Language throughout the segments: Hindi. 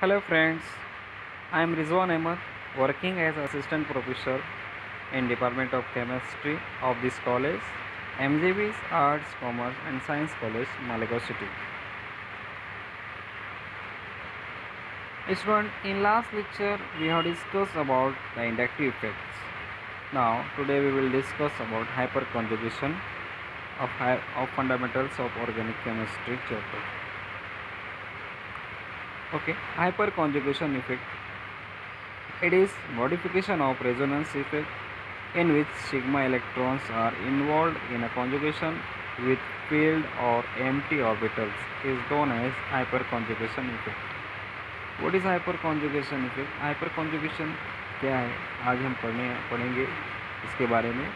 Hello friends, I am Rizwan Ahmed working as assistant professor in Department of Chemistry of this college, MJB's Arts, Commerce and Science College, Maligaon City. Student, in last lecture we have discussed about the inductive effects. Now today we will discuss about hyperconjugation of, of fundamentals of organic chemistry chapter. Okay hyper conjugation effect it is modification of resonance effect in which sigma electrons are involve in a conjugation with filled और empty orbitals is done as hyper conjugation effect what is hyper conjugation effect hyper conjugation क्या है? आज हम पढ़ने, पढ़ेंगे इसके बारे में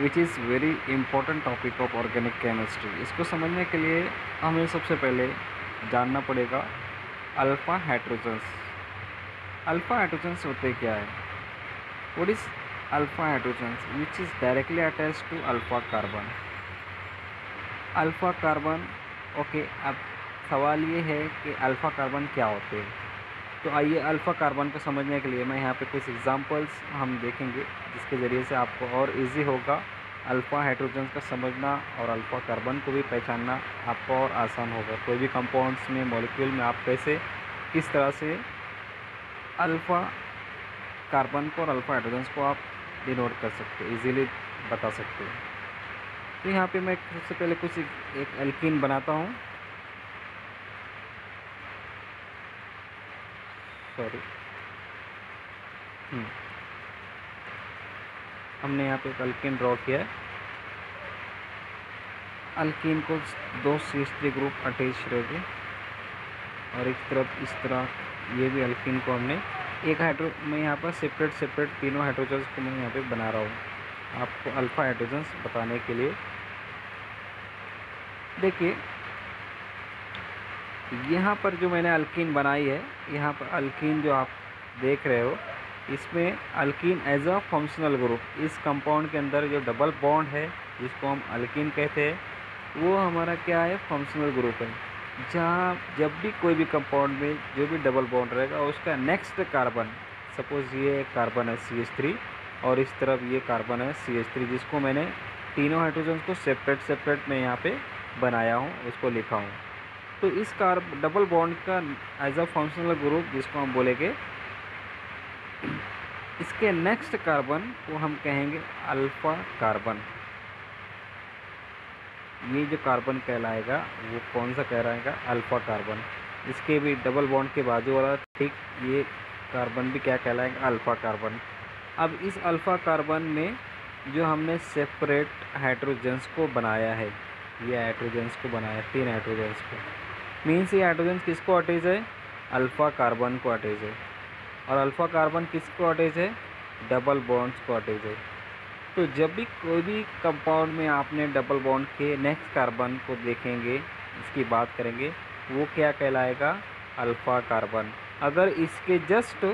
which is very important topic of organic chemistry इसको समझने के लिए हमें सबसे पहले जानना पड़ेगा अल्फ़ा हाइड्रोजन्स। अल्फ़ा हाइड्रोजन्स होते क्या है? What is alpha hydrogens which is directly attach to alpha carbon alpha carbon okay अब सवाल ये है कि अल्फ़ा कार्बन क्या होते हैं? तो आइए अल्फ़ा कार्बन को समझने के लिए मैं यहाँ पे कुछ एग्जांपल्स हम देखेंगे, जिसके ज़रिए से आपको और इजी होगा। अल्फ़ा हाइड्रोजन का समझना और अल्फ़ा कार्बन को भी पहचानना आपको और आसान होगा। कोई भी कंपाउंड्स में मॉलिक्यूल में आप कैसे किस तरह से अल्फ़ा कार्बन को और अल्फ़ा हाइड्रोजन को आप डिनोट कर सकते हैं इजीली बता सकते हैं। तो यहाँ पे मैं सबसे पहले कुछ एक, एक एल्कीन बनाता हूँ। सॉरी हमने यहाँ पे एक अल्किन ड्रॉ किया है। अल्किन को दो सी थ्री ग्रुप अटैच रहेंगे। और एक तरफ़ इस तरह ये भी अल्किन को हमने एक हाइड्रो मैं यहाँ पर सेपरेट सेपरेट तीनों हाइड्रोजन्स को मैं यहाँ पे बना रहा हूँ। आपको अल्फ़ा हाइड्रोजन्स बताने के लिए। देखिए, यहाँ पर जो मैंने अल्कीन बनाई है, यहाँ पर अल्कीन जो आप देख रहे हो इसमें alkene as a functional group इस कंपाउंड के अंदर जो डबल बॉन्ड है, जिसको हम अल्कीन कहते हैं, वो हमारा क्या है? फंक्शनल ग्रुप है। जहाँ जब भी कोई भी कंपाउंड में जो भी डबल बॉन्ड रहेगा, उसका नेक्स्ट कार्बन सपोज़ ये कार्बन है सी एच थ्री और इस तरफ़ ये कार्बन है सी एच थ्री जिसको मैंने तीनों हाइड्रोजन को सेपरेट सेपरेट में यहाँ पे बनाया हूँ उसको लिखा हूँ। तो इस कार डबल बॉन्ड का एज अ फंक्शनल ग्रुप जिसको हम बोलेंगे इसके नेक्स्ट कार्बन को हम कहेंगे अल्फ़ा कार्बन ये जो कार्बन कहलाएगा, वो कौन सा कहलाएगा? अल्फ़ा कार्बन इसके भी डबल बॉन्ड के बाजू वाला, ठीक, ये कार्बन भी क्या कहलाएगा? अल्फ़ा कार्बन अब इस अल्फ़ा कार्बन में जो हमने सेपरेट हाइड्रोजन्स को बनाया है, ये हाइड्रोजन्स को बनाया तीन हाइड्रोजन्स को. मीन्स ये हाइड्रोजन किसको अटैच है? अल्फ़ा कार्बन को अटैच है. और अल्फ़ा कार्बन किसको अटैच है? डबल बॉन्ड्स को अटैच है। तो जब भी कोई भी कंपाउंड में आपने डबल बॉन्ड के नेक्स्ट कार्बन को देखेंगे, इसकी बात करेंगे, वो क्या कहलाएगा? अल्फ़ा कार्बन अगर इसके जस्ट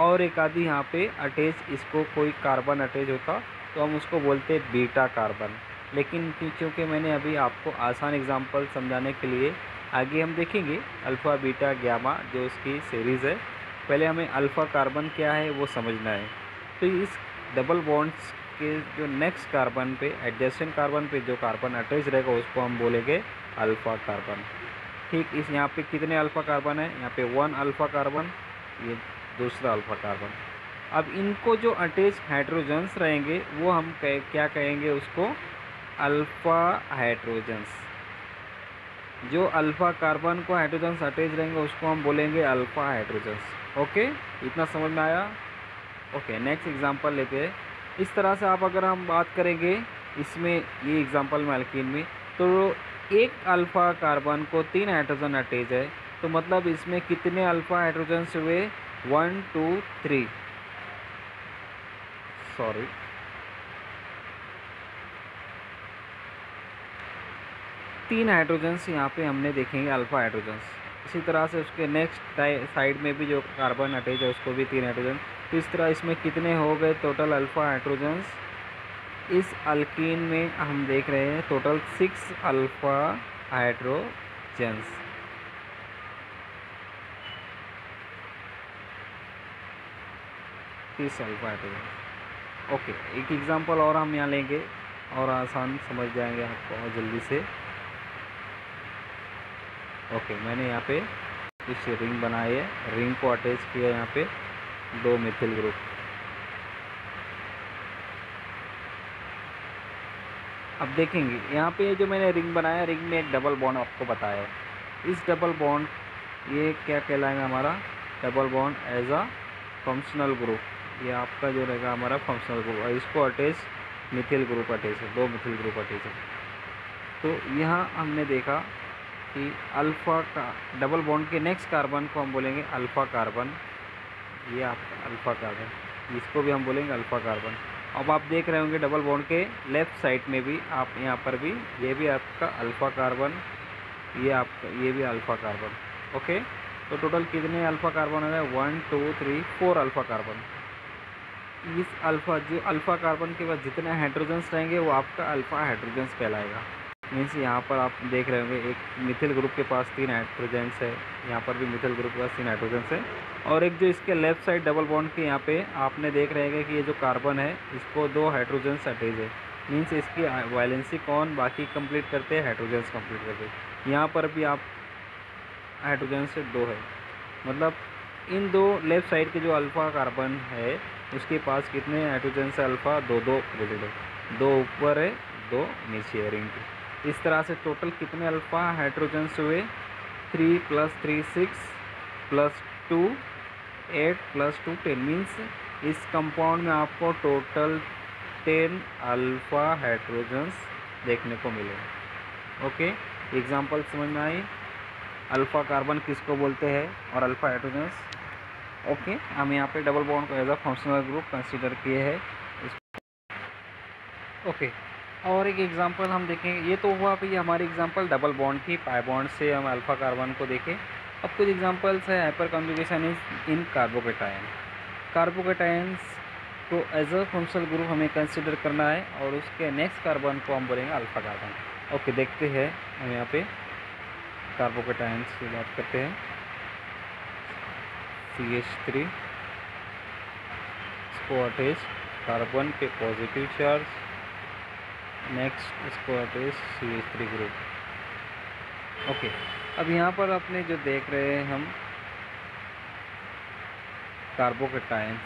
और एक आधी यहाँ पे अटैच इसको कोई कार्बन अटैच होता तो हम उसको बोलते बीटा कार्बन लेकिन क्योंकि मैंने अभी आपको आसान एग्जांपल समझाने के लिए, आगे हम देखेंगे अल्फ़ा बीटा ग्यामा जो उसकी सीरीज़ है। पहले हमें अल्फ़ा कार्बन क्या है वो समझना है। तो इस डबल बॉन्ड्स के जो नेक्स्ट कार्बन पे एडजस्टेंट कार्बन पे जो कार्बन अटैच रहेगा उसको हम बोलेंगे अल्फ़ा कार्बन ठीक इस यहाँ पे कितने अल्फ़ा कार्बन है? यहाँ पे वन अल्फ़ा कार्बन ये दूसरा अल्फ़ा कार्बन अब इनको जो अटैच हाइड्रोजन्स रहेंगे वो हम कह, क्या कहेंगे उसको? अल्फ़ा हाइड्रोजन्स जो अल्फ़ा कार्बन को हाइड्रोजन्स अटैच रहेंगे, उसको हम बोलेंगे अल्फ़ा हाइड्रोजन्स ओके इतना समझ में आया? ओके नेक्स्ट एग्जांपल लेते हैं. इस तरह से आप अगर हम बात करेंगे, इसमें ये एग्जांपल में अल्कीन में तो एक अल्फ़ा कार्बन को तीन हाइड्रोजन अटैच है तो मतलब इसमें कितने अल्फ़ा हाइड्रोजन्स हुए? वन टू थ्री सॉरी तीन हाइड्रोजन्स यहाँ पे हमने देखेंगे अल्फ़ा हाइड्रोजन्स इसी तरह से उसके नेक्स्ट साइड में भी जो कार्बन अटैच है, उसको भी तीन हाइड्रोजन तो इस तरह इसमें कितने हो गए टोटल अल्फ़ा हाइड्रोजन्स इस अल्कीन में हम देख रहे हैं टोटल सिक्स अल्फ़ा हाइड्रोजन्स तीस अल्फ़ा हाइड्रोजन ओके एक एग्जांपल और हम यहाँ लेंगे और आसान समझ जाएँगे आपको और जल्दी से। ओके मैंने यहाँ पे इस रिंग बनाई है। रिंग को अटैच किया यहाँ पे दो मिथिल ग्रुप अब देखेंगे, यहाँ पे जो मैंने रिंग बनाया रिंग में एक डबल बॉन्ड आपको बताया है। इस डबल बॉन्ड ये क्या कहलाएगा हमारा? Double bond as a functional group ये आपका जो रहेगा हमारा फंक्शनल ग्रुप और इसको अटैच मिथिल ग्रुप अटैच है, दो मिथिल ग्रुप अटैच है। तो यहाँ हमने देखा कि अल्फ़ा का, डबल बॉन्ड के नेक्स्ट कार्बन को हम बोलेंगे अल्फ़ा कार्बन। ये आपका अल्फ़ा कार्बन, इसको भी हम बोलेंगे अल्फ़ा कार्बन। अब आप देख रहे होंगे डबल बॉन्ड के लेफ़्ट साइड में भी आप यहाँ पर भी, ये भी आपका अल्फ़ा कार्बन, ये आपका ये भी अल्फ़ा कार्बन। ओके? तो टोटल कितने अल्फ़ा कार्बन हो? गए one, two, three, four alpha carbon. इस अल्फ़ा, जो अल्फ़ा कार्बन के बाद जितने हाइड्रोजन्स रहेंगे, वो आपका अल्फ़ा हाइड्रोजन्स कहलाएगा। मीन्स यहाँ पर आप देख रहे होंगे, एक मिथिल ग्रुप के पास तीन हाइड्रोजन्स है। यहाँ पर भी मिथिल ग्रुप के पास तीन हाइड्रोजन्स है। और एक जो इसके लेफ़्ट साइड डबल बॉन्ड के यहाँ पे आपने देख रहे हैं कि ये जो कार्बन है, इसको दो हाइड्रोजन्स अटैच है। मीन्स इसकी वायलेंसी कौन? बाकी कंप्लीट करते हैं हाइड्रोजन्स कंप्लीट करते यहाँ पर भी आप हाइड्रोजन से दो है। मतलब इन दो लेफ़्ट साइड के जो अल्फ़ा कार्बन है, उसके पास कितने हाइड्रोजन से अल्फ़ा दो दो प्रेजेंट है दो ऊपर है, दो नीचे रिंग के। इस तरह से टोटल कितने अल्फ़ा हाइड्रोजन्स हुए? Three plus three six plus two eight plus two ten means इस कंपाउंड में आपको टोटल टेन अल्फ़ा हाइड्रोजन्स देखने को मिले। ओके एग्जांपल समझ में आई? अल्फ़ा कार्बन किसको बोलते हैं? और अल्फ़ा हाइड्रोजन्स ओके हम यहाँ पे डबल बॉन्ड को as a functional group consider किए हैं। ओके और एक एग्जांपल हम देखेंगे। ये तो हुआ भाई, हमारी एग्जांपल डबल बॉन्ड थी पाई बॉन्ड से हम अल्फ़ा कार्बन को देखें। अब कुछ एग्जांपल्स है hyper conjugation is in carbocation carbocations को एज अ फंक्शनल ग्रुप हमें कंसिडर करना है और उसके नेक्स्ट कार्बन को हम बोलेंगे अल्फ़ा कार्बन ओके देखते हैं हम यहाँ पे कार्बोकेटाइंस की बात करते हैं। सी एच थ्री कार्बन पे पॉजिटिव चार्ज नेक्स्ट इसको attach C H three group okay अब यहाँ पर अपने जो देख रहे हैं हम कार्बोकेटाइंस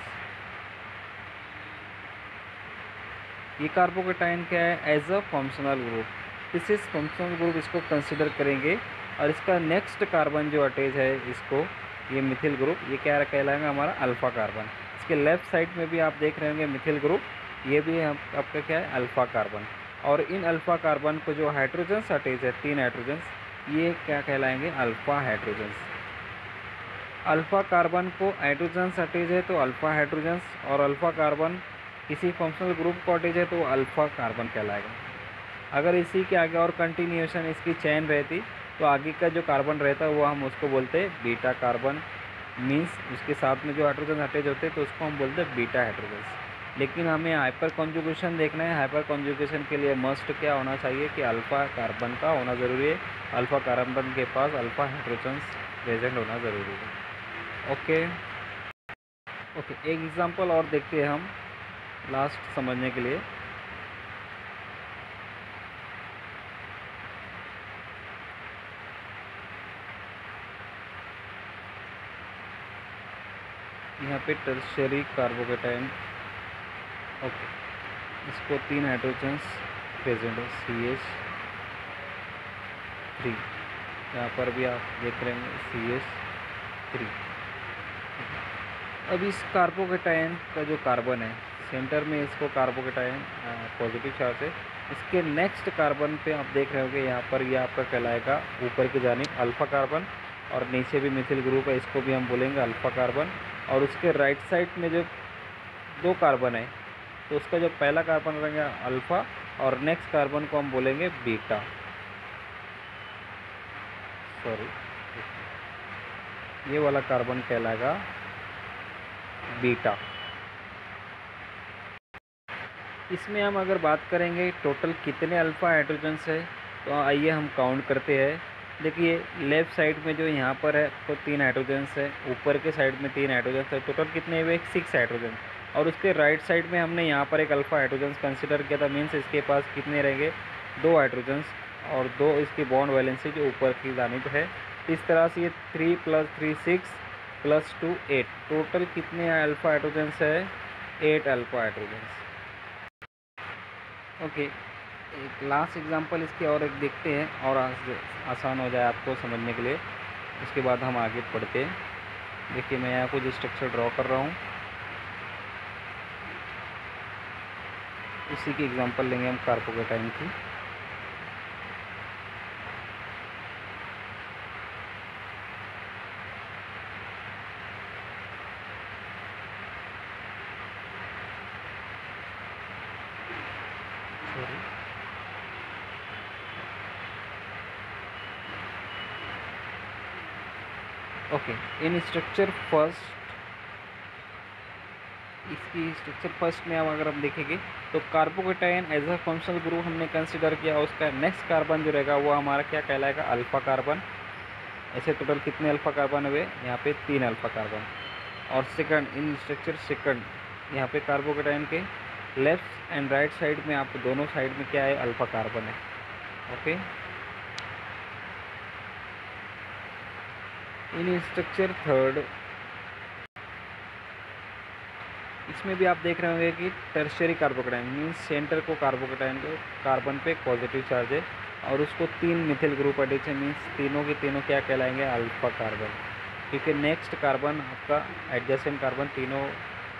ये कार्बोकेटाइन क्या है? As a functional group this is functional group इसको कंसिडर करेंगे, और इसका नेक्स्ट कार्बन जो अटैच है इसको, ये मिथिल ग्रुप ये क्या कहलाएगा? हमारा अल्फ़ा कार्बन इसके लेफ़्ट साइड में भी आप देख रहे होंगे मिथिल ग्रुप ये भी आपका क्या है? अल्फ़ा कार्बन और इन अल्फ़ा कार्बन को जो हाइड्रोजन्स अटैच है, तीन हाइड्रोजन्स, ये क्या कहलाएँगे? Alpha hydrogens. अल्फ़ा कार्बन को हाइड्रोजन्स अटैच है तो अल्फ़ा हाइड्रोजन्स, और अल्फ़ा कार्बन किसी फंक्शनल ग्रुप को अटैच है तो अल्फ़ा कार्बन कहलाएगा। अगर इसी के आगे और कंटिन्यूएशन इसकी चैन रहती तो आगे का जो कार्बन रहता है, वो हम उसको बोलते हैं बीटा कार्बन। मीन्स उसके साथ में जो हाइड्रोजन अटैच होते हैं तो उसको हम बोलते हैं बीटा हाइड्रोजन लेकिन हमें हाइपर कॉन्जुगेशन देखना है। हाइपर कॉन्जुगेशन के लिए मस्ट क्या होना चाहिए कि अल्फ़ा कार्बन का होना ज़रूरी है। अल्फ़ा कार्बन के पास अल्फ़ा हाइड्रोजन प्रेजेंट होना ज़रूरी है। ओके ओके एक एग्ज़ाम्पल और देखते हैं हम लास्ट समझने के लिए। यहाँ पे टर्शरी कार्बोकेटाइन ओके इसको तीन हाइड्रोजन्स प्रेजेंट है सी एच थ्री यहाँ पर भी आप देख रहे हैं सी एच थ्री अब इस कार्बोकेटाइन का जो कार्बन है सेंटर में इसको कार्बोकेटाइन पॉजिटिव चार्ज है. इसके नेक्स्ट कार्बन पे आप देख रहे होंगे, यहाँ पर ये यह आपका कहलाएगा ऊपर की जानी अल्फ़ा कार्बन और नीचे भी मिथिल ग्रुप है, इसको भी हम बोलेंगे अल्फ़ा कार्बन और उसके राइट साइड में जो दो कार्बन है तो उसका जो पहला कार्बन रहेगा अल्फ़ा और नेक्स्ट कार्बन को हम बोलेंगे बीटा। सॉरी ये वाला कार्बन कहलाएगा बीटा। इसमें हम अगर बात करेंगे टोटल कितने अल्फ़ा हाइड्रोजन्स है तो आइए हम काउंट करते हैं। देखिए, लेफ़्ट साइड में जो यहाँ पर है तो तीन हाइड्रोजन्स है, ऊपर के साइड में तीन हाइड्रोजन्स है टोटल कितने हुए सिक्स हाइड्रोजन और उसके राइट साइड में हमने यहाँ पर एक अल्फ़ा हाइड्रोजन कंसिडर किया था मीन्स इसके पास कितने रहेंगे? दो हाइड्रोजन्स और दो इसकी बॉन्ड वैलेंसी जो ऊपर की जानिब है। इस तरह से ये three plus three six plus two eight total कितने अल्फ़ा हाइड्रोजन्स है? एट अल्फ़ा हाइड्रोजन्स ओके एक लास्ट एग्जांपल इसके और एक देखते हैं और आसान हो जाए आपको समझने के लिए। उसके बाद हम आगे पढ़ते हैं। देखिए, मैं यहाँ कुछ स्ट्रक्चर ड्रॉ कर रहा हूँ। इसी की एग्जांपल लेंगे हम कार्पोकेटाइन की ओके इन स्ट्रक्चर फ़र्स्ट इसकी स्ट्रक्चर फ़र्स्ट में अब अगर हम देखेंगे तो carbocation as a functional group हमने कंसिडर किया, उसका नेक्स्ट कार्बन जो रहेगा, वो हमारा क्या कहलाएगा? अल्फ़ा कार्बन ऐसे टोटल कितने अल्फ़ा कार्बन हुए? यहाँ पे तीन अल्फ़ा कार्बन और सेकंड इन स्ट्रक्चर सेकंड यहाँ पे कार्बोकेटाइन के लेफ़्ट एंड राइट साइड में आपको दोनों साइड में क्या है? अल्फ़ा कार्बन है. ओके इन स्ट्रक्चर थर्ड इसमें भी आप देख रहे होंगे कि टर्शरी कार्बोकेटाइन मीन्स सेंटर को कार्बोकेटाइन को कार्बन पे पॉजिटिव चार्ज है और उसको तीन मिथिल ग्रुप एडिशन मीन्स तीनों के तीनों क्या कहलाएँगे? अल्फ़ा कार्बन क्योंकि नेक्स्ट कार्बन आपका एडजस्टेंट कार्बन तीनों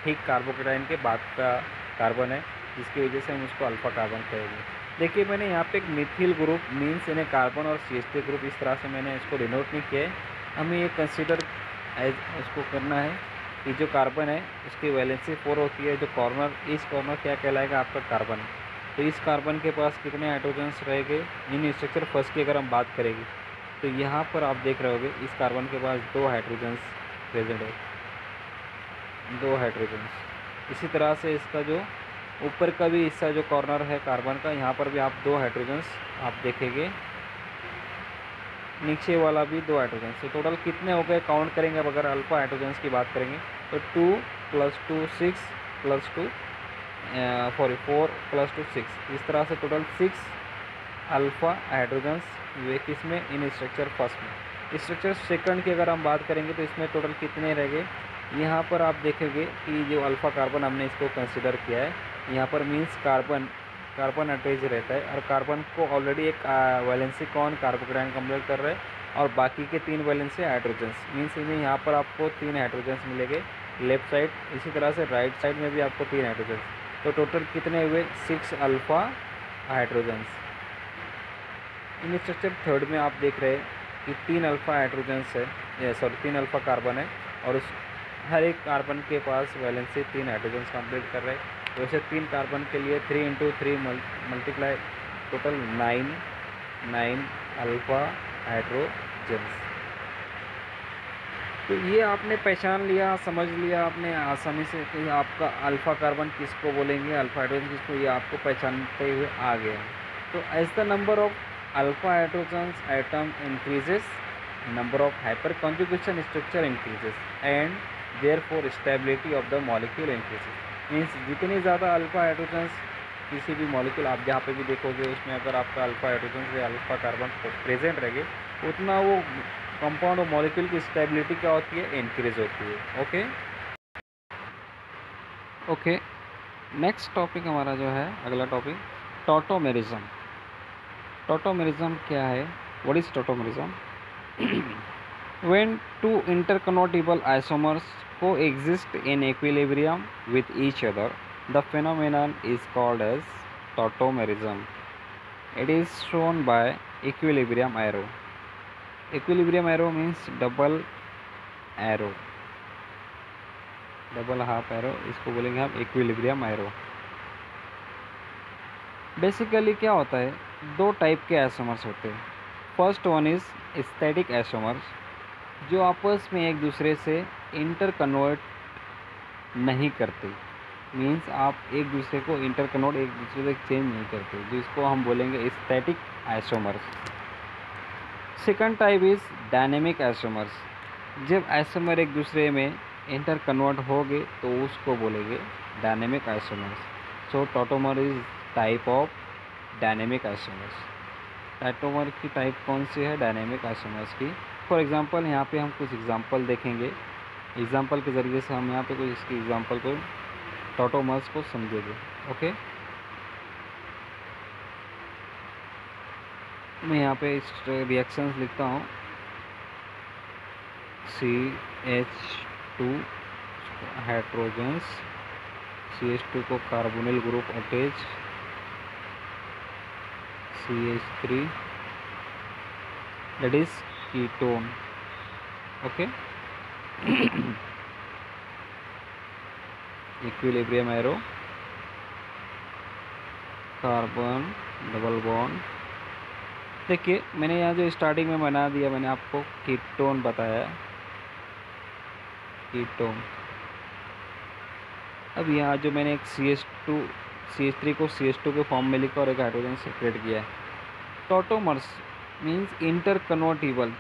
ठीक कार्बोकेटाइन के बाद का कार्बन है, जिसकी वजह से हम उसको अल्फ़ा कार्बन कहेंगे। देखिए, मैंने यहाँ पे एक मिथिल ग्रुप मीन्स इन्हें कार्बन और सी ग्रुप इस तरह से मैंने इसको डिनोट नहीं किया है। हमें ये कंसिडर एज उसको करना है। कि जो कार्बन है उसकी वैलेंसी फोर होती है, जो कॉर्नर इस कॉर्नर क्या कहलाएगा आपका कार्बन तो इस कार्बन के पास कितने हाइड्रोजन्स रहेंगे? इन स्ट्रक्चर फ़र्स्ट की अगर हम बात करेंगे तो यहाँ पर आप देख रहे होगे, इस कार्बन के पास दो हाइड्रोजन्स प्रेजेंट है। दो हाइड्रोजन्स इसी तरह से इसका जो ऊपर का भी हिस्सा, जो कॉर्नर है कार्बन का, यहाँ पर भी आप दो हाइड्रोजन्स आप देखेंगे। नीचे वाला भी दो हाइड्रोजन तो टोटल कितने हो गए? काउंट करेंगे अब अगर अल्फ़ा हाइड्रोजन्स की बात करेंगे। तो two plus two six plus two sorry four plus two six इस तरह से टोटल सिक्स अल्फ़ा हाइड्रोजन्स वे किसमें इन स्ट्रक्चर फ़र्स्ट में स्ट्रक्चर सेकंड की अगर हम बात करेंगे तो इसमें टोटल कितने रह गए? यहाँ पर आप देखेंगे कि जो अल्फ़ा कार्बन हमने इसको कंसिडर किया है, यहाँ पर मीन्स कार्बन कार्बन अटैच रहता है। और कार्बन को ऑलरेडी एक वैलेंसी कौन कार्बोक्राइन कंप्लीट कर रहे हैं? और बाकी के तीन वैलेंसी हाइड्रोजन्स मीन्स इन्हें यहाँ पर आपको तीन हाइड्रोजन्स मिलेंगे। लेफ़्ट साइड इसी तरह से राइट साइड में भी आपको तीन हाइड्रोजन्स तो टोटल कितने हुए? Six alpha hydrogens in structure third में आप देख रहे हैं कि तीन अल्फ़ा हाइड्रोजन्स है। सॉरी तीन अल्फ़ा कार्बन है। और उस हर एक कार्बन के पास वैलेंसी तीन हाइड्रोजन्स कंप्लीट कर रहे हैं। वैसे तीन कार्बन के लिए three into three multiply total nine nine alpha hydrogens तो ये आपने पहचान लिया, समझ लिया आपने, आसानी से कि आपका अल्फ़ा कार्बन किसको बोलेंगे अल्फ़ा हाइड्रोजन किसको, ये आपको पहचानते हुए आ गया। तो as the number of alpha hydrogens item increases number of hyperconjugation structure increases and therefore stability of the molecule increases means जितने ज़्यादा अल्फ़ा हाइड्रोजन्स किसी भी मॉलिक्यूल आप जहाँ पे भी देखोगे, उसमें अगर आपका अल्फ़ा हाइड्रोजन या अल्फ़ा कार्बन प्रेजेंट रहेंगे, उतना वो कंपाउंड और मॉलिक्यूल की स्टेबिलिटी क्या होती है? इंक्रीज होती है ओके ओके नेक्स्ट टॉपिक हमारा जो है, अगला टॉपिक टोटोमेरिज्म टोटोमेरिज्म क्या है? What is tautomerism when two interconvertible isomers coexist in equilibrium with each other. The phenomenon is called as tautomerism. It is shown by equilibrium arrow. Equilibrium arrow means double arrow. Double half arrow इसको बोलेंगे हम इक्विलिब्रियम एरो बेसिकली क्या होता है दो टाइप के एसोमर्स होते हैं first one is static isomers जो आपस में एक दूसरे से इंटर कन्वर्ट नहीं करते मीन्स आप एक दूसरे को इंटर कन्वर्ट एक दूसरे से चेंज नहीं करते। जिसको हम बोलेंगे static isomers second type is dynamic isomers जब आइसोमर एक दूसरे में इंटर कन्वर्ट हो गए तो उसको बोलेंगे dynamic isomers so tautomer is type of dynamic isomers tautomer की टाइप कौन सी है? डायनेमिक आइसोमर्स की। फॉर एग्जांपल यहाँ पे हम कुछ एग्जांपल देखेंगे। एग्जांपल के ज़रिए से हम यहाँ पे कुछ इसकी एग्जांपल को टोटोमर्स को समझेंगे ओके मैं यहाँ पे इस रिएक्शंस लिखता हूँ। C H two hydrogens C H two को carbonyl group attach CH3 that is ketone, okay? equilibrium arrow carbon double bond देखिए, मैंने यहाँ जो स्टार्टिंग में बना दिया, मैंने आपको कीटोन बताया। कीटोन अब यहाँ जो मैंने एक C S two C S three को सी एस टू के फॉर्म में लिखा और एक हाइड्रोजन सेपरेट किया है। Tautomers means interconvertible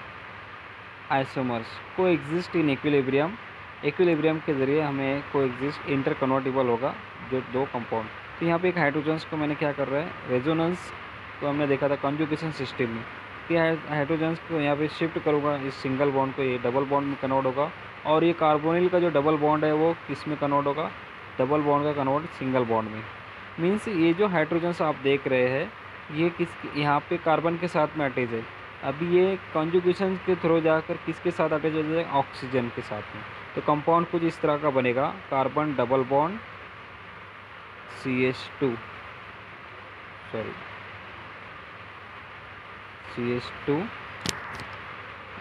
isomers coexist in equilibrium equilibrium के ज़रिए हमें को एग्जिस्ट इंटर होगा, जो दो कंपाउंड तो यहाँ पे एक हाइड्रोजन्स को मैंने क्या कर रहा है? रेजोनेंस को हमने देखा था कॉन्जुकेशन सिस्टम में। कि हाइड्रोजन्स को यहाँ पे शिफ्ट करूँगा, इस सिंगल बॉन्ड को, ये डबल बॉन्ड में कन्वर्ट होगा। और ये कार्बोनिल का जो डबल बॉन्ड है, वो किसमें कन्वर्ट होगा? डबल बॉन्ड का कन्वर्ट सिंगल बॉन्ड में। मीन्स ये जो हाइड्रोजन्स आप देख रहे हैं, ये किस, यहाँ पे कार्बन के साथ में अटैच है। अभी ये कॉन्जुगेशन के थ्रू जाकर किसके साथ अटैच हो? जाए ऑक्सीजन के साथ में। तो कंपाउंड कुछ इस तरह का बनेगा। Carbon double bond C H two sorry C H two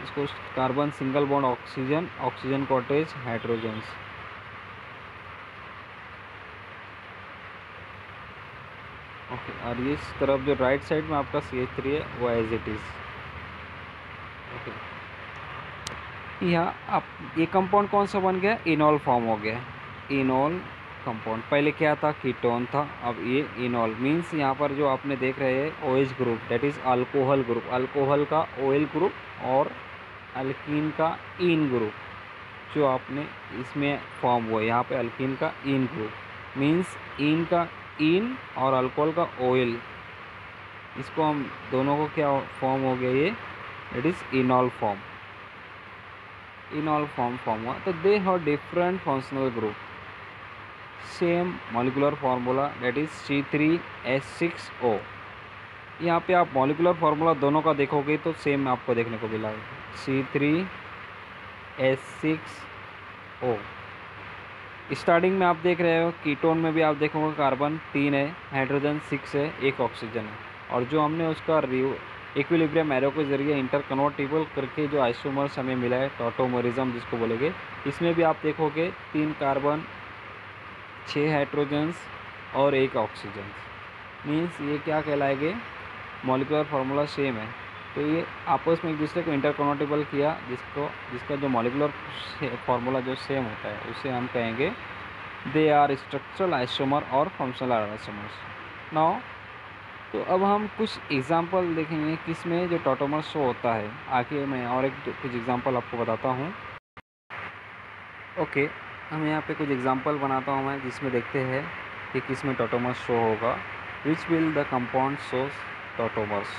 इसको carbon single bond oxygen oxygen cottage hydrogens okay और इस तरफ़ जो राइट साइड में आपका सी एच थ्री है, वो एज इट इज़ ओके यहाँ आप, ये कंपाउंड कौन सा बन गया? इनॉल फॉर्म हो गया। इनॉल कंपाउंड पहले क्या था? कीटोन था। अब ये इनॉल मींस यहाँ पर जो आपने देख रहे हैं O H group that is alcohol group alcohol का ओएल ग्रुप और अल्किन का इन ग्रुप जो आपने इसमें फॉर्म हुआ यहाँ पे अल्किन का इन ग्रुप मींस इन का इन और अल्कोहल का ऑयल इसको हम दोनों को क्या फॉर्म हो गया ये? It is enol form enol form form हुआ तो group same molecular formula that is C three S six O यहाँ पे आप मॉलिकुलर फार्मूला दोनों का देखोगे तो सेम आपको देखने को मिला C three S six O starting में आप देख रहे हो कीटोन में भी आप देखोगे कार्बन तीन है हाइड्रोजन सिक्स है, एक ऑक्सीजन है। और जो हमने उसका इक्विलिब्रियम एरो के ज़रिए इंटर कन्वर्टिबल करके जो आइसोमर्स हमें मिला है टोटोमोरिज्म जिसको बोलेंगे, इसमें भी आप देखोगे तीन कार्बन छः हाइड्रोजन्स और एक ऑक्सीजन मीन्स ये क्या कहलाएँगे? मॉलिकुलर फार्मूला सेम है। तो ये आपस में एक दूसरे को इंटर किया, जिसको, जिसका जो मॉलिकुलर फार्मूला जो सेम होता है, उसे हम कहेंगे दे आर स्ट्रक्चरल आइसोमर और फंक्शनल आइसोमर्स नाउ तो अब हम कुछ एग्ज़ाम्पल देखेंगे किसमें जो टोटोमर शो होता है। आगे मैं और एक कुछ एग्ज़ाम्पल आपको बताता हूँ। ओके हम यहाँ पे कुछ एग्ज़ाम्पल बनाता हूँ मैं, जिसमें देखते हैं कि किसमें टोटोमर शो होगा। Which will the compound shows tautomers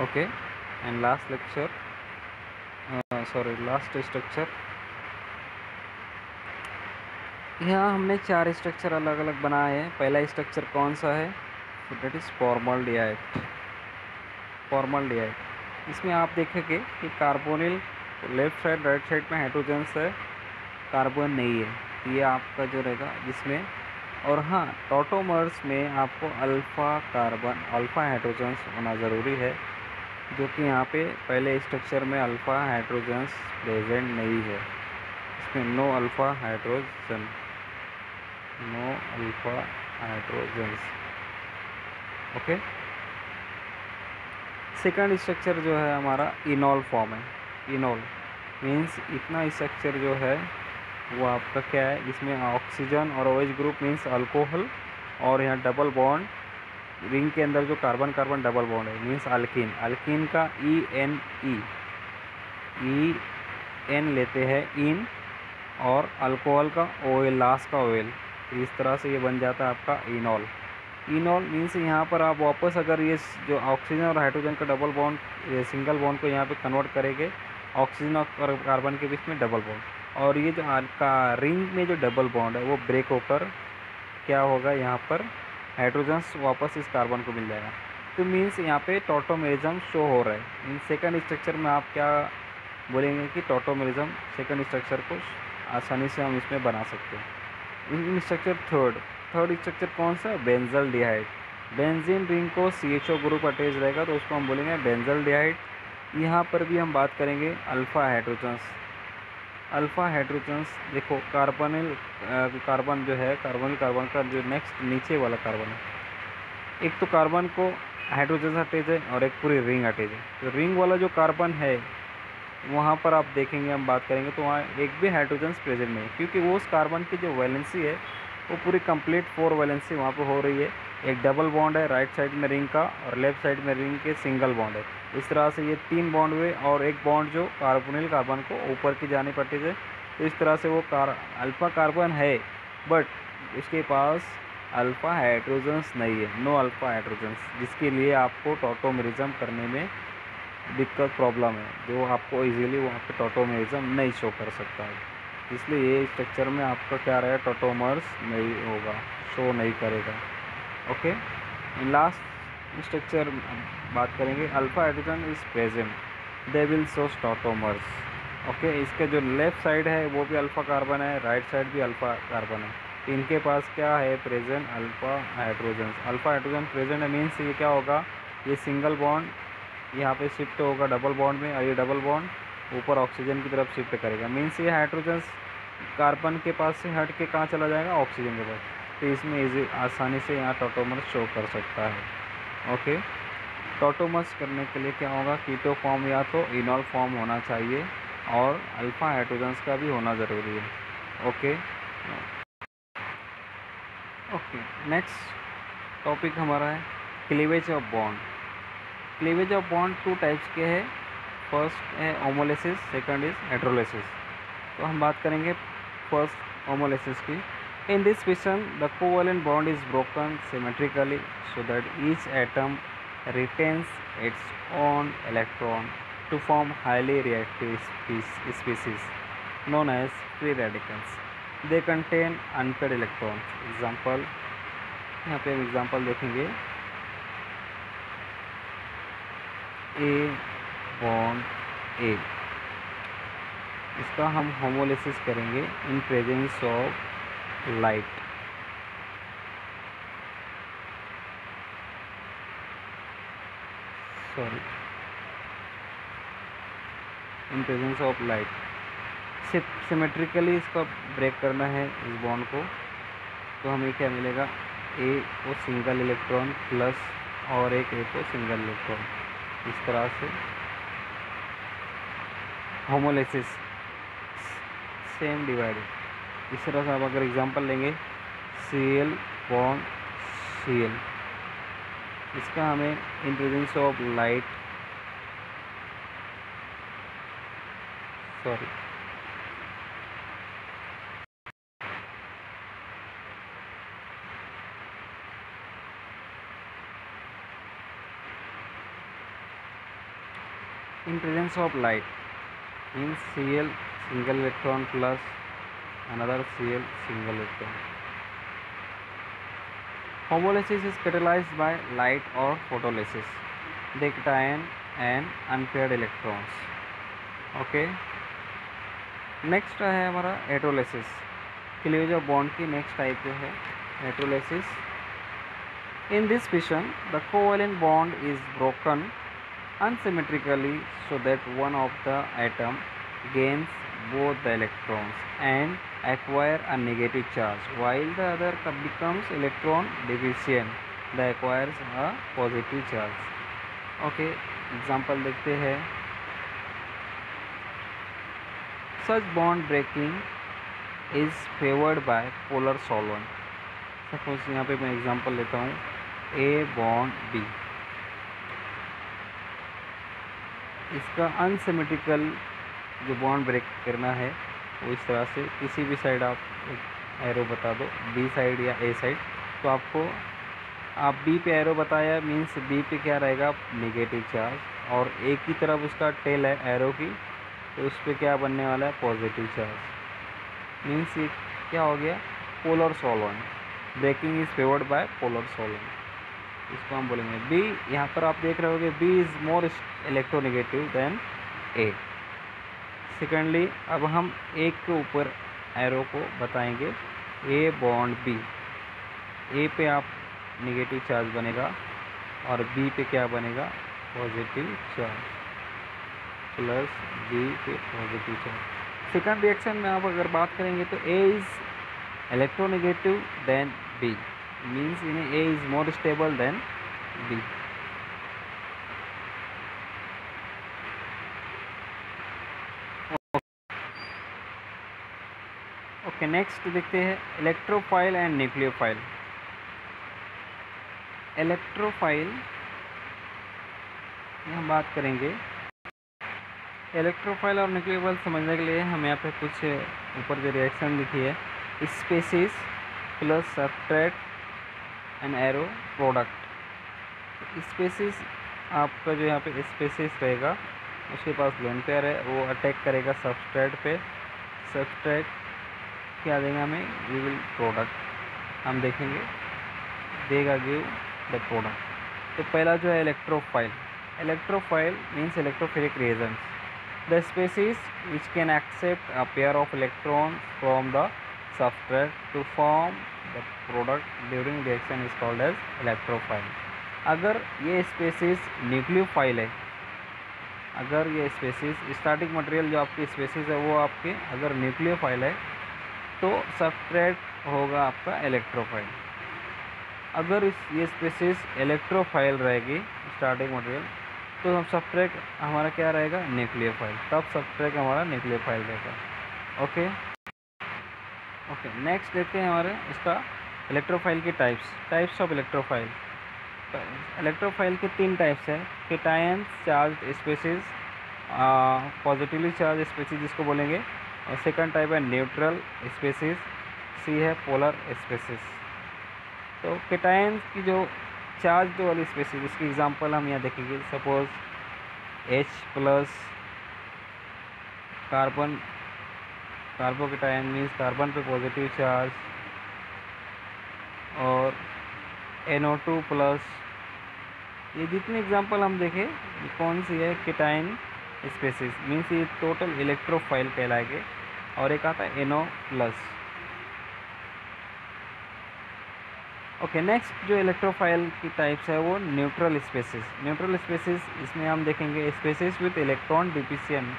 okay and last lecture uh, sorry last structure. यहाँ हमने चार स्ट्रक्चर अलग अलग बनाए हैं। पहला स्ट्रक्चर कौन सा है? That is formaldehyde formaldehyde इसमें आप देखेंगे कि carbonyl left side right side में हाइड्रोजन्स है कार्बन नहीं है। ये आपका जो रहेगा जिसमें और हाँ टोटोमर्स में आपको अल्फ़ा कार्बन अल्फ़ा हाइड्रोजन्स होना ज़रूरी है। जो कि यहाँ पे पहले स्ट्रक्चर में अल्फ़ा हाइड्रोजन्स प्रेजेंट नहीं है। इसमें no alpha hydrogen no alpha hydrogens okay second structure जो है हमारा इनॉल फॉर्म है। इनॉल मीन्स इतना स्ट्रक्चर जो है, वो आपका क्या है? इसमें ऑक्सीजन और ओएच ग्रुप मीन्स अल्कोहल और यहाँ डबल बॉन्ड रिंग के अंदर जो कार्बन कार्बन डबल बॉन्ड है मीन्स अल्किन अल्किन का E N E E N लेते हैं इन और अल्कोहल का ओएल लास्ट का ऑयल इस तरह से ये बन जाता है आपका इनॉल इनॉल मीन्स यहाँ पर आप वापस अगर ये जो ऑक्सीजन और हाइड्रोजन का डबल बॉन्ड सिंगल बॉन्ड को यहाँ पे कन्वर्ट करेंगे ऑक्सीजन और कार्बन के बीच में डबल बॉन्ड और ये जो आपका रिंग में जो डबल बॉन्ड है, वो ब्रेक होकर क्या होगा यहाँ पर? हाइड्रोजन्स वापस इस कार्बन को मिल जाएगा। तो मीन्स यहाँ पे टोटोमेरिज्म शो हो रहा है। इन सेकंड स्ट्रक्चर में आप क्या बोलेंगे कि टोटोमेरिज्म सेकंड स्ट्रक्चर को आसानी से हम इसमें बना सकते हैं। In structure third third structure कौन सा? बेंजल डिहाइड बेंजीन रिंग को C H O group attach रहेगा तो उसको हम बोलेंगे बेंजल डिहाइड यहाँ पर भी हम बात करेंगे अल्फ़ा हाइड्रोजन्स अल्फ़ा हाइड्रोजन्स, देखो, कार्बनिल कार्बन जो है कार्बन कार्बन का जो नेक्स्ट नीचे वाला कार्बन है। एक तो कार्बन को हाइड्रोजन अटैच है और एक पूरी रिंग अटैच है तो रिंग वाला जो कार्बन है, वहाँ पर आप देखेंगे, हम बात करेंगे तो वहाँ एक भी हाइड्रोजन प्रेजेंट नहीं क्योंकि वो उस कार्बन की जो वैलेंसी है, वो पूरी कंप्लीट फोर वैलेंसी वहाँ पर हो रही है। एक डबल बॉन्ड है राइट साइड में रिंग का और लेफ़्ट साइड में रिंग के सिंगल बॉन्ड है। इस तरह से ये तीन बॉन्ड हुए और एक बॉन्ड जो कार्बोनिल कार्बन को ऊपर की जानी है। तो इस तरह से वो कार अल्फ़ा कार्बन है बट इसके पास अल्फ़ा हाइड्रोजन्स नहीं है नो अल्फ़ा हाइड्रोजन्स जिसके लिए आपको टोटोमेरिज्म करने में दिक्कत प्रॉब्लम है, जो आपको इजीली वहाँ पे टोटोमेरिज्म नहीं शो कर सकता है। इसलिए ये स्ट्रक्चर में आपका क्या रहेगा टोटोमर्स नहीं होगा शो नहीं करेगा। ओके लास्ट स्ट्रक्चर बात करेंगे alpha hydrogen is present they will show tautomers okay इसके जो लेफ़्ट साइड है, वो भी अल्फ़ा कार्बन है राइट साइड भी अल्फ़ा कार्बन है. इनके पास क्या है present alpha hydrogen alpha hydrogen present है मीन्स ये क्या होगा? ये सिंगल बॉन्ड यहाँ पे शिफ्ट होगा डबल बॉन्ड में और ये डबल बॉन्ड ऊपर ऑक्सीजन की तरफ़ शिफ्ट करेगा. मीन्स ये हाइड्रोजन कार्बन के पास से हट के कहाँ चला जाएगा? ऑक्सीजन के पास. तो इसमें आसानी से यहाँ टोटोमर्स शो कर सकता है। ओके टोटोमर्स करने के लिए क्या होगा? कीटो फॉर्म या तो इनॉल फॉर्म होना चाहिए और अल्फ़ा हाइड्रोजन्स का भी होना ज़रूरी है। ओके ओके नेक्स्ट टॉपिक हमारा है cleavage of bond cleavage of bond two types के हैं। फ़र्स्ट है ओमोलिसिस सेकंड इज़ हेड्रोलिसिस तो हम बात करेंगे फ़र्स्ट ओमोलिसिस की। In this fission, the covalent bond is broken symmetrically so that each atom retains its own electron to form highly reactive species known as free radicals. They contain unpaired electrons. Example, यहाँ पे हम एग्ज़ाम्पल देखेंगे ए बॉन्ड ए इसका हम होमोलिसिस करेंगे in presence of light. Sorry. In presence of light. Symmetrically इसका ब्रेक करना है इस बॉन्ड को तो हमें क्या मिलेगा? ए को सिंगल इलेक्ट्रॉन प्लस और एक ए को सिंगल इलेक्ट्रॉन इस तरह से होमोलेसिस सेम डिवाइडेड इस तरह से आप अगर एग्जांपल लेंगे C L bond C L इसका हमें in presence of light sorry in presence of light means Cl single electron plus another Cl single electron. Homolysis is catalyzed by light or photolysis. They contain and unpaired electrons. Okay next है हमारा एटोलिसिस ऑफ़ बॉन्ड की नेक्स्ट टाइप जो है electrolysis in this fission the covalent bond is broken unsymmetrically so that one of the atom gains both the electrons and acquire a negative charge while the other becomes electron deficient that acquires a positive charge okay example देखते हैं such bond breaking is favored by polar solvent suppose यहाँ पे मैं एग्जांपल लेता हूँ ए बॉन्ड बी इसका अनसिमेट्रिकल जो बॉन्ड ब्रेक करना है, वो इस तरह से किसी भी साइड आप एरो बता दो बी साइड या ए साइड तो आपको, आप बी पे एरो बताया मीन्स बी पे क्या रहेगा? नेगेटिव चार्ज और ए की तरफ़ उसका टेल है एरो की तो उस पर क्या बनने वाला है? पॉजिटिव चार्ज मीन्स ये क्या हो गया? Polar solvent breaking is favoured by polar solvent इसको हम बोलेंगे. बी यहाँ पर आप देख रहे होगे B is more electronegative than A secondly अब हम एक के ऊपर एरो को बताएँगे. ए बॉन्ड बी ए पे आप नेगेटिव चार्ज बनेगा और बी पे क्या बनेगा? पॉजिटिव चार्ज प्लस बी पे पॉजिटिव चार्ज सेकंड रिएक्शन में आप अगर बात करेंगे तो A is electronegative than B means in A is more stable than B. Okay next देखते हैं इलेक्ट्रोफाइल एंड न्यूक्लियोफाइल इलेक्ट्रोफाइल हम बात करेंगे। इलेक्ट्रोफाइल और न्यूक्लियोफाइल समझने के लिए हम यहाँ पे कुछ ऊपर जो रिएक्शन लिखी है species plus substrate N arrow product species आपका जो यहाँ पे स्पेसिस रहेगा, उसके पास लोन पेयर है, वो अटैक करेगा सबस्ट्रेट पे। सबस्ट्रेट क्या देगा हमें? वी विल प्रोडक्ट हम देखेंगे। देगा गिव द प्रोडक्ट तो पहला जो है electrophile electrophile means electrophilic reagents the species which can accept a pair of electron from the substrate to form the product during reaction is called as electrophile अगर ये स्पेसिस न्यूक्लियोफाइल है, अगर ये स्पेसिस स्टार्टिंग मटेरियल जो आपकी स्पेसिस है, वो आपके अगर न्यूक्लियोफाइल है तो सबस्ट्रेट होगा आपका इलेक्ट्रोफाइल अगर इस, ये स्पेसिस इलेक्ट्रोफाइल रहेगी स्टार्टिंग मटेरियल तो हम सबस्ट्रेट हमारा क्या रहेगा? न्यूक्लियर फ़ाइल तब सबस्ट्रेट हमारा न्यूक्लियर फ़ाइल रहेगा. ओके ओके नेक्स्ट देखते हैं हमारे इसका इलेक्ट्रोफाइल के types types of electrophile electrophile के तीन टाइप्स हैं. Cations charge species positively charge species जिसको बोलेंगे सेकंड टाइप है न्यूट्रल स्पेसिस सी है पोलर स्पेसिस तो केटायंस की जो चार्ज वाली स्पेसिस इसकी एग्जांपल हम यहाँ देखेंगे. Suppose H plus carbon carbocation means carbon पे पॉजिटिव चार्ज और NO2 प्लस ये जितने एग्जांपल हम देखें कौन सी है? केटाइन स्पेसिस मीन्स ये टोटल इलेक्ट्रोफाइल कहलाएँगे. और एक आता है एनो प्लस ओके नेक्स्ट जो इलेक्ट्रोफाइल की टाइप्स है वो न्यूट्रल स्पेसिस न्यूट्रल स्पेसिस इसमें हम देखेंगे species with electron deficient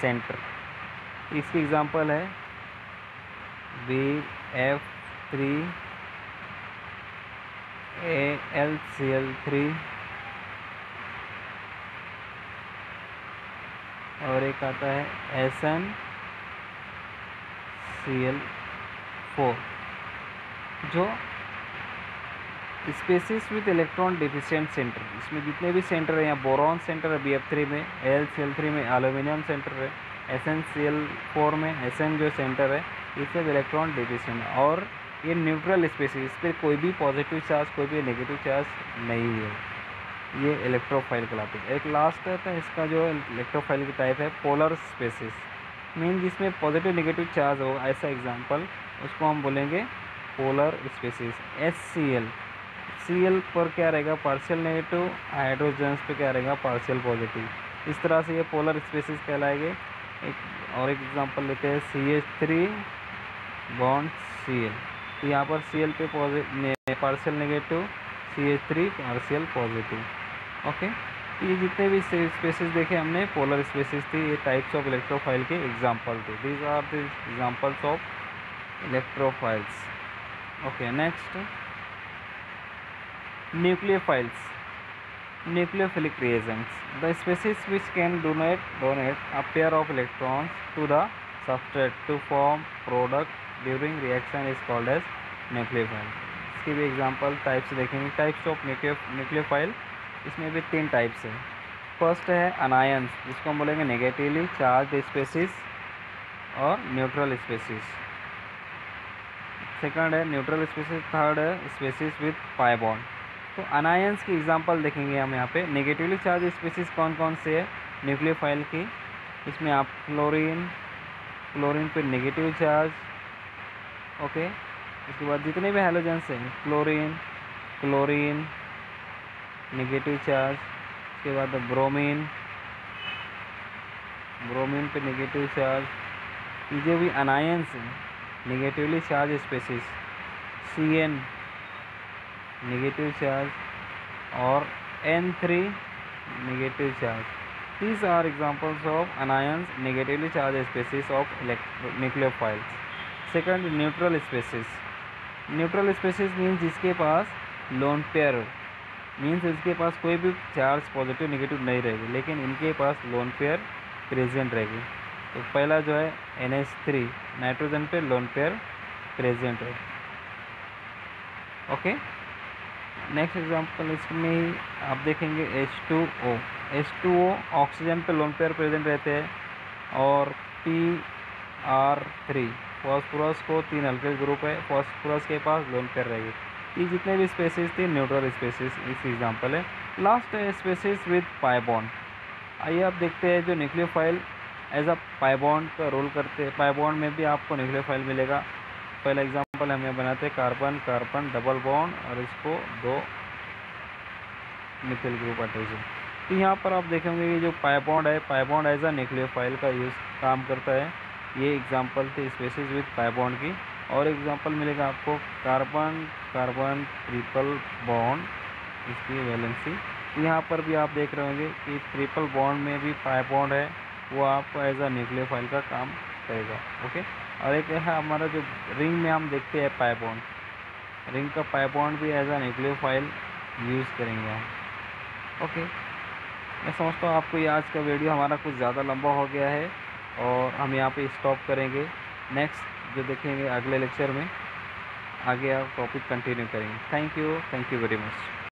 centre इसकी एग्जांपल है B F three A L C L three और एक आता है S N C L four जो species with electron deficient centre इसमें जितने भी सेंटर हैं यहाँ बोरॉन सेंटर है बी एफ़ थ्री में एल सी एल थ्री में एलुमिनियम सेंटर है S N C L four में एस एन जो सेंटर है इससे इलेक्ट्रॉन डिविजन है। और ये न्यूट्रल स्पेसिस इस पर कोई भी पॉजिटिव चार्ज कोई भी नेगेटिव चार्ज नहीं है। ये इलेक्ट्रोफाइल कहलाते हैं एक लास्ट है तो इसका जो इलेक्ट्रोफाइल की टाइप है पोलर स्पेसिस मीन जिसमें पॉजिटिव नेगेटिव चार्ज हो ऐसा एग्जांपल उसको हम बोलेंगे polar species S C L C L पर क्या रहेगा? पार्शियल नेगेटिव हाइड्रोजन्स पे क्या रहेगा? पार्शियल पॉजिटिव इस तरह से ये पोलर स्पेसिस कहलाएँगे। एक और एक एग्जांपल लेते हैं C H three bond C L तो यहाँ पर सी एल पे partial negative C H three partial positive okay ये जितने भी स्पेसिस देखे हमने पोलर स्पेसिस थी, ये टाइप्स ऑफ़ इलेक्ट्रोफाइल के एग्ज़ाम्पल थे। These are the examples of electrophiles okay next nucleophiles nucleophilic reagents the species which can donate donate a pair of electrons to the substrate to form product during reaction is called as nucleophile इसके भी एग्ज़ाम्पल टाइप्स देखेंगे। टाइप्स ऑफ़ न्यूक्लियोफाइल न्यूक्लियो इसमें भी तीन टाइप्स है। फ़र्स्ट है अनायंस जिसको हम बोलेंगे नेगेटिवली चार्ज स्पेसिस और न्यूट्रल स्पेसिस सेकंड है न्यूट्रल स्पेसिस थर्ड है स्पेसिस विथ पाइबॉन्ड तो अनायंस की एग्जांपल देखेंगे हम यहाँ पे। नेगेटिवली चार्ज स्पेसिस कौन कौन से है? न्यूक्लियोफाइल की। इसमें आप क्लोरीन क्लोरीन पे नेगेटिव चार्ज ओके उसके बाद जितने भी हेलोजेंस हैं क्लोरीन क्लोरीन नेगेटिव चार्ज उसके बाद ब्रोमीन ब्रोमीन पे नेगेटिव चार्ज ये जो भी अनायंस हैं negatively charge species C N negative charge और N three negative charge these are examples of anions negatively charge species of nucleophiles second neutral species neutral species means जिसके पास लोन पेयर मीन्स इसके पास कोई भी चार्ज पॉजिटिव नेगेटिव नहीं रहेगी, लेकिन इनके पास लोन पेयर प्रेजेंट रहेगी। तो पहला जो है एन एच थ्री नाइट्रोजन पे लोन पेयर प्रेजेंट है। ओके नेक्स्ट एग्जांपल इसमें आप देखेंगे H two O H two O oxygen पे लोन पेयर प्रेजेंट रहते हैं, और पी आर थ्री फॉस्फोरस को तीन हल्के ग्रुप है फॉस्फोरस के पास लोन पेयर रहेगी। ये जितने भी स्पेसिस थी न्यूट्रल स्पेसिस इस एग्जांपल है। लास्ट है स्पेसिस विद पाइबॉन्ड आइए आप देखते हैं जो nucleophile as a pi bond का रोल करते हैं। पाइबॉन्ड में भी आपको न्यूक्लियोफाइल मिलेगा। पहला एग्जांपल हम बनाते हैं कार्बन कार्बन डबल बॉन्ड और इसको दो मिथिल ग्रुप अटैच है तो यहाँ पर आप देखेंगे ये जो पाइबॉन्ड है pi bond as a nucleophile का यूज़ काम करता है। ये एग्जांपल थे स्पेसिस विद पाइबॉन्ड की। और एग्जांपल मिलेगा आपको कार्बन कार्बन ट्रिपल बॉन्ड इसकी वैलेंसी यहाँ पर भी आप देख रहे होंगे कि ट्रिपल बॉन्ड में भी पाई बॉन्ड है, वो आपको एज अ न्यूक्लियर फ़ाइल का काम करेगा ओके और एक है हमारा जो रिंग में हम देखते हैं पाई बॉन्ड रिंग का पाई बॉन्ड भी as a nucleophile use करेंगे हम ओके मैं समझता हूँ आपको ये आज का वीडियो हमारा कुछ ज़्यादा लंबा हो गया है और हम यहाँ पे स्टॉप करेंगे। नेक्स्ट जो देखेंगे अगले लेक्चर में, आगे आप टॉपिक कंटिन्यू करेंगे। Thank you thank you very much